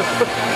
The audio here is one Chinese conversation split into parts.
Ha ha ha.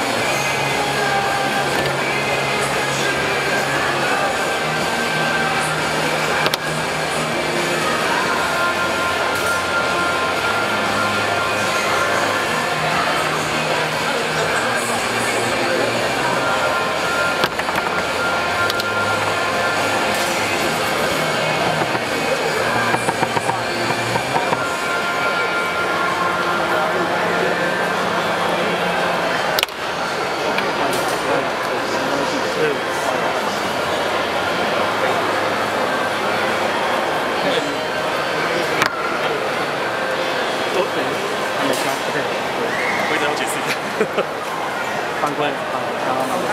犯规，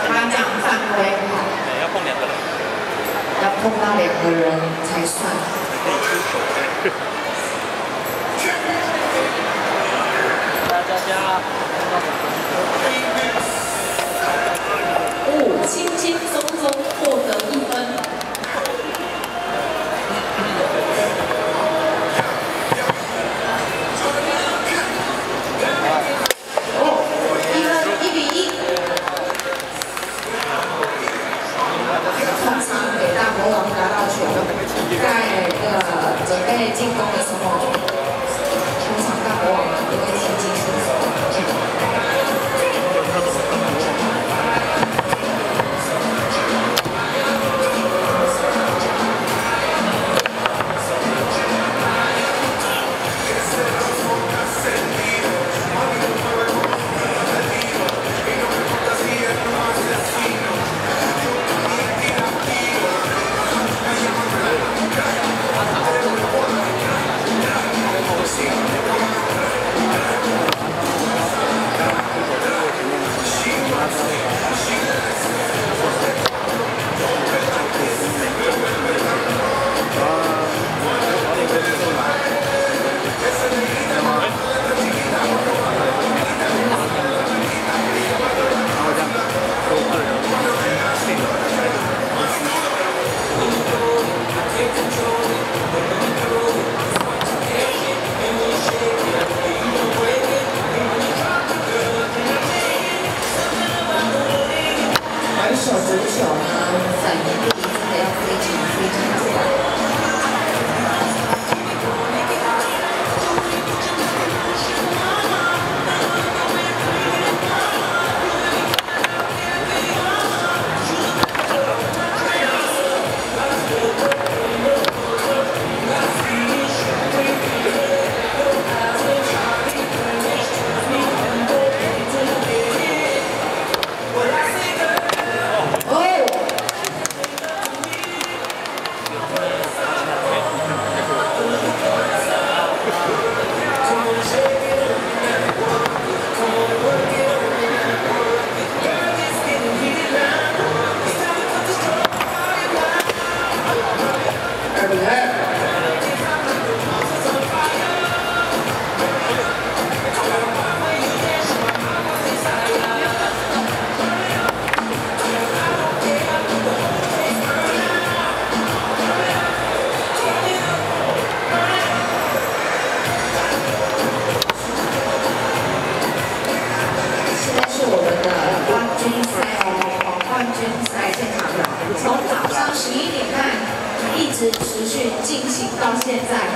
他讲犯规，要碰两个人，要碰到两个人才算。大家加，通常北大魔王拿到球，在这个准备进攻的持续进行到现在。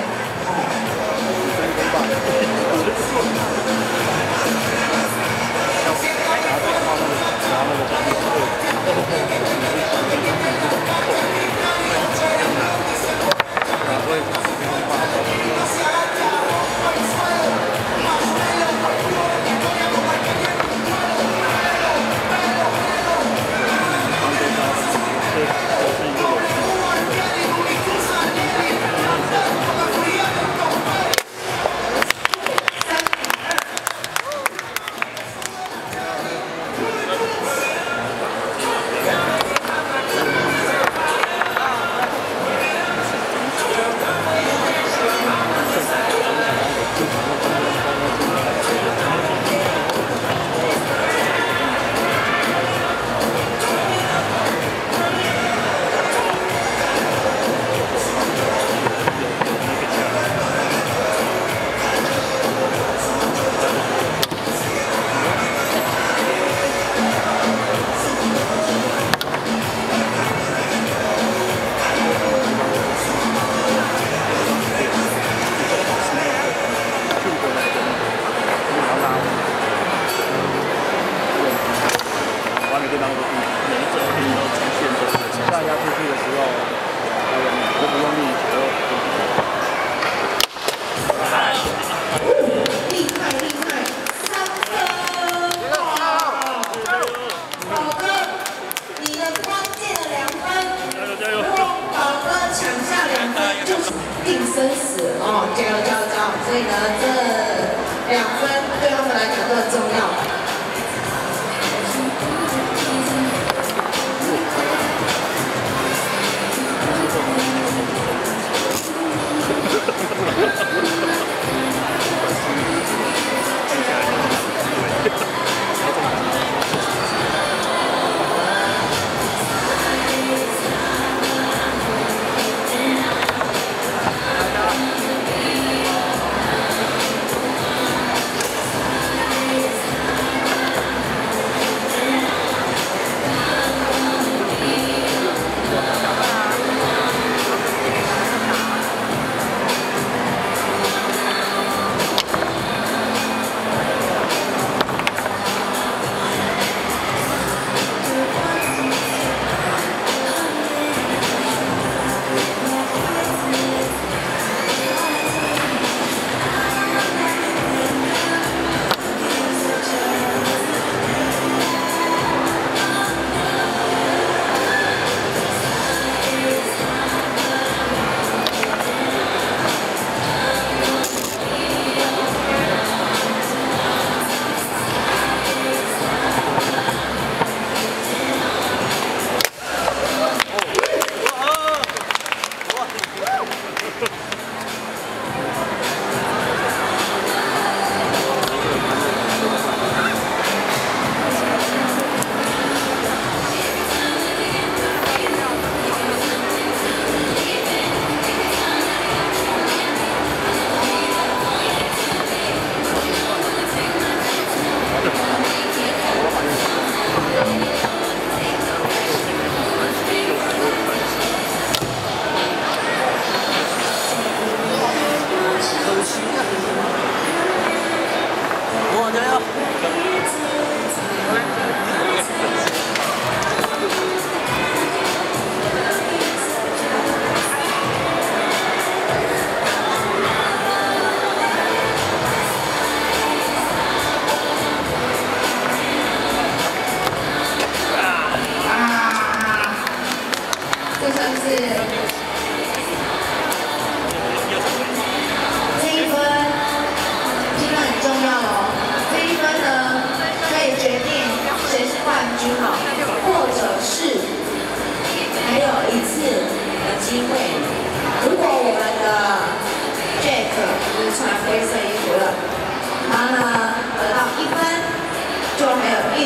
就当我的，每一天都呈现这下，大家出去的时候，我还要买，都不用。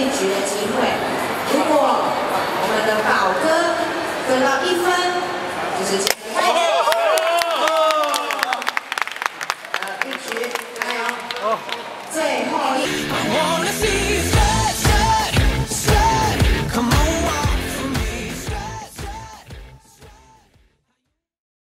一局的机会。如果我们的宝哥得到一分就是